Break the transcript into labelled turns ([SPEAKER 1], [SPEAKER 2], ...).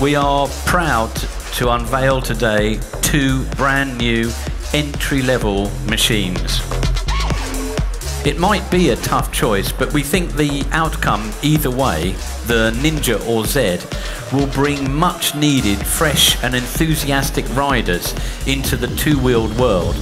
[SPEAKER 1] We are proud to unveil today two brand new entry level machines. It might be a tough choice, but we think the outcome, either way, the Ninja or Z, will bring much needed fresh and enthusiastic riders into the two wheeled world.